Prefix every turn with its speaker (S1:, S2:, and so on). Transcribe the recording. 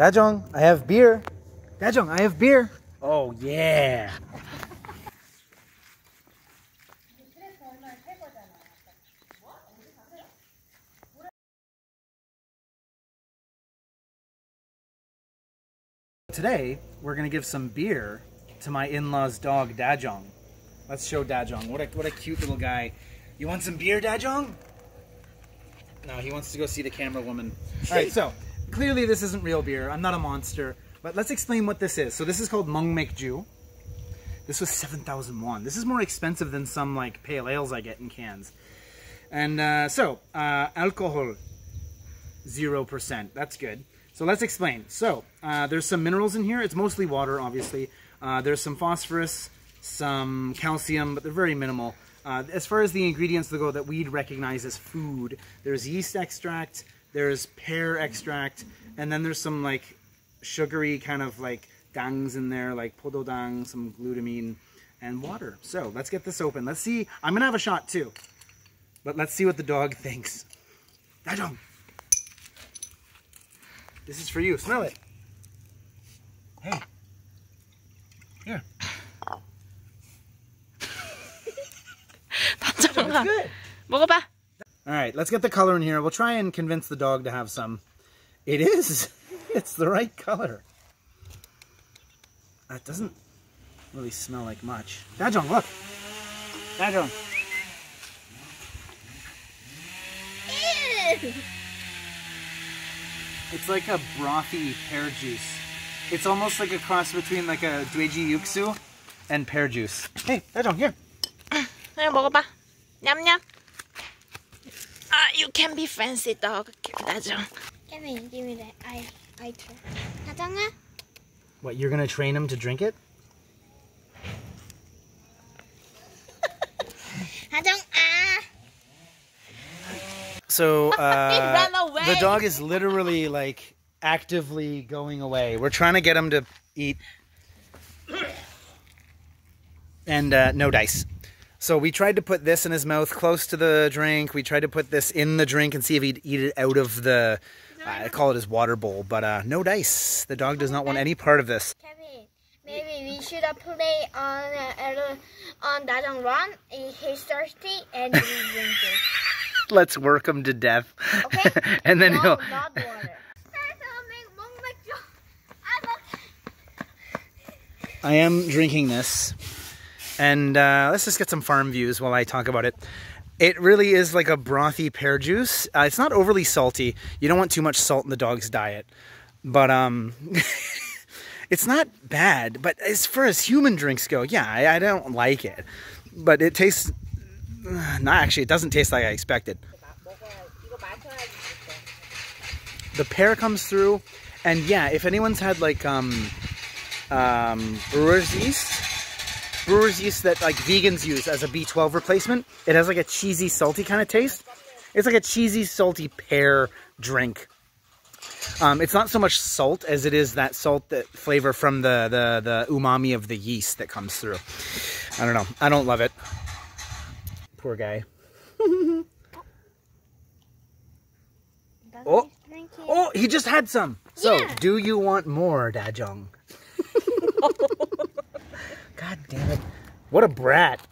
S1: Dajeong, I have beer. Dajeong, I have beer. Oh yeah. Today, we're gonna give some beer to my in-laws dog, Dajeong. Let's show Dajeong. What a, what a cute little guy. You want some beer, Dajeong? No, he wants to go see the camera woman. All right, so clearly this isn't real beer. I'm not a monster. But let's explain what this is. So this is called Mung Ju. This was 7,000 won. This is more expensive than some like pale ales I get in cans. And uh, so, uh, alcohol, 0%. That's good. So let's explain. So uh, there's some minerals in here. It's mostly water, obviously. Uh, there's some phosphorus, some calcium, but they're very minimal. Uh, as far as the ingredients that go that we'd recognize as food, there's yeast extract, there's pear extract, and then there's some like sugary kind of like dangs in there, like pododang, some glutamine, and water. So let's get this open. Let's see. I'm gonna have a shot too, but let's see what the dog thinks. Dajeong, this is for you. Smell it. Hey, here. 던져봐.
S2: 먹어봐.
S1: All right, let's get the color in here. We'll try and convince the dog to have some. It is. It's the right color. That doesn't really smell like much. Dajeong, look. Dajeong. It's like a brothy pear juice. It's almost like a cross between like a Dweji Yuksu and pear juice. Hey, Dajeong, here.
S2: Ah, you can be fancy dog. 나중.
S3: Give me, give me that. I, I try. 다정아?
S1: What, you're gonna train him to drink it?
S3: 다정, ah!
S1: So uh,
S2: ran away.
S1: the dog is literally like actively going away. We're trying to get him to eat, and uh, no dice. So we tried to put this in his mouth close to the drink. We tried to put this in the drink and see if he'd eat it out of the. I call it his water bowl, but uh, no dice. The dog does not want any part of this.
S3: Kevin, maybe we should play on uh, on 다정 run. He's thirsty and we drink it.
S1: Let's work him to death,
S3: Okay?
S1: and then
S3: no,
S1: he'll. I am drinking this, and uh, let's just get some farm views while I talk about it. It really is like a brothy pear juice. Uh, it's not overly salty. You don't want too much salt in the dog's diet, but um, it's not bad. But as far as human drinks go, yeah, I, I don't like it. But it tastes. Not actually, it doesn't taste like I expected. The pear comes through, and yeah, if anyone's had like um, um, brewer's yeast, brewer's yeast that like vegans use as a B12 replacement. It has like a cheesy, salty kind of taste. It's like a cheesy, salty pear drink. Um, it's not so much salt as it is that salt that flavor from the, the, the umami of the yeast that comes through. I don't know. I don't love it. Poor guy. Oh. Oh, he just had some. So,
S3: Yeah.
S1: do you want more, Dajeong? God damn it. What a brat.